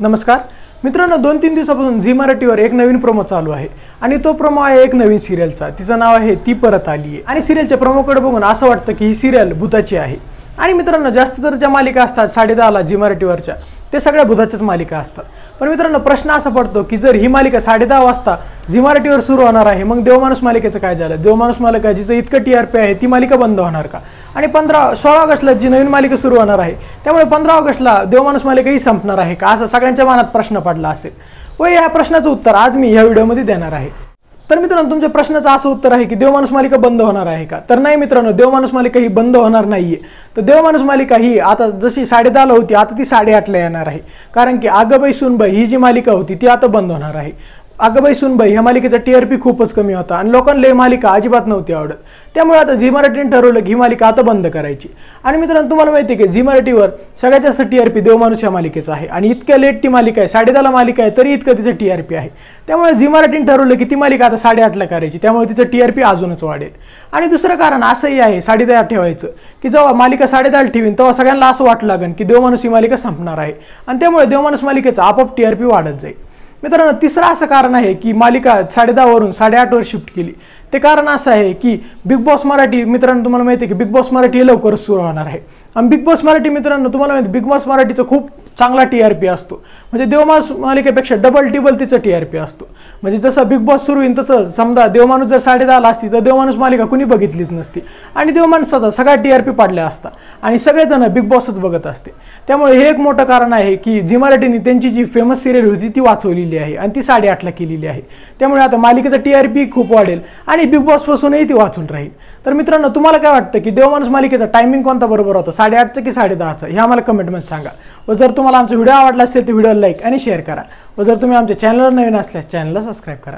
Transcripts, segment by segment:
नमस्कार. मित्रांनो दोन तीन दिवसापासून झी मराठीवर एक नवीन प्रोमो चालू आहे आणि तो प्रोमो आहे एक नवीन सिरियलचा तिचं नाव आहे ती परत आली आहे. आणि सिरियलच्या प्रोमोकडे बघून असं वाटतं की ही सिरियल भूताची आहे. आणि मित्रांनो जास्त तर ज्या मालिका असतात साडेदहाला झी मराठीवरच्या ते सगळ्या बुधाच्याच मालिका असतात. पण मित्रांनो प्रश्न असा पडतो की जर ही मालिका साडेदहा वाजता झी मराठीवर सुरू होणार आहे मग देवमाणूस मालिकेचं काय झालं? देवमाणूस मालिका जिचं इतकं टी आर पी आहे ती मालिका बंद होणार का? आणि पंधरा सोळा ऑगस्टला जी नवीन मालिका सुरू होणार आहे त्यामुळे पंधरा ऑगस्टला देवमाणूस मालिकाही संपणार आहे का? असं सगळ्यांच्या मनात प्रश्न पडला असेल. व या प्रश्नाचं उत्तर आज मी ह्या व्हिडिओमध्ये देणार आहे. तर मित्रांनो तुमच्या प्रश्नाचं असं उत्तर आहे की देवमाणूस मालिका बंद होणार आहे का? तर नाही मित्रांनो देवमाणूस मालिका ही बंद होणार नाहीये. तर देवमाणूस मालिका ही आता जशी साडेदहाला होती आता ती साडेआठला येणार आहे. कारण की आगबाई सुनबाई ही जी मालिका होती ती आता बंद होणार आहे. अगं आगबाई सुनबाई ह्या मालिकेचा पी खूपच कमी होता आणि लोकांना ही मालिका अजिबात नव्हती आवडत. त्यामुळे आता झी मराठीने ठरवलं की ही मालिका आता बंद करायची. आणि मित्रांनो तुम्हाला माहिती आहे की झी मराठीवर सगळ्यात जास्त पी देवमाणूस या मालिकेचा आहे. आणि इतक्या लेट ती मालिका आहे साडेदहाला मालिका आहे तरी इतकं तिचं टी आर पी आहे. त्यामुळे झी मराठीने ठरवलं की ती मालिका आता साडेआठला करायची. त्यामुळे तिचं टी आर पी अजूनच वाढेल. आणि दुसरं कारण असंही आहे साडेदहा ठेवायचं की जेव्हा मालिका साडेदहाला ठेवीन तेव्हा सगळ्यांना असं वाटलं लागेल की देवमाणूस ही मालिका संपणार आहे. आणि त्यामुळे देवमाणूस मालिकेचा आपोआप टी आर पी वाढत जाईल. मित्रांनो तिसरं असं कारण आहे की मालिका साडेदहावरून साडेआठवर शिफ्ट केली. ते कारण असं आहे की बिग बॉस मराठी मित्रांनो तुम्हाला माहिती आहे की बिग बॉस मराठी लवकरच सुरू होणार आहे. आणि बिग बॉस मराठी मित्रांनो तुम्हाला माहिती बिग बॉस मराठीचं खूप चांगला टी आर पी असतो. म्हणजे देवमास मालिकेपेक्षा डबल टिबल तिचं टी आर पी असतो. म्हणजे जसं बिग बॉस सुरू होईल तसं समजा देवमाणूस जर साडेदहाला असती तर देवमाणूस मालिका कुणी बघितलीच नसती. आणि देवमाणसाचा सगळा टी आर पी पाडला असता. आणि सगळेजण बिग बॉसच बघत असते. त्यामुळे हे एक मोठं कारण आहे की जी मराठीने त्यांची जी फेमस सिरियल होती ती वाचवलेली आहे. आणि ती साडेआठला केलेली आहे. त्यामुळे आता मालिकेचा टी आर पी खूप वाढेल आणि बिग बॉसपासूनही ती वाचून राहील. तर मित्रांनो तुम्हाला काय वाटतं की देवमाणूस मालिकेचा टायमिंग कोणता बरोबर होता? साडेआठचं की साडेदहाचं? हे आम्हाला कमेंटमध्ये सांगा. व जर तुम्हाला आमचा व्हिडिओ आवडला असेल तर व्हिडिओला लाईक आणि शेअर करा व जर तुम्ही आमच्या चॅनलवर नवीन असल्यास चॅनलला सबस्क्राईब करा.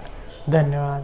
धन्यवाद.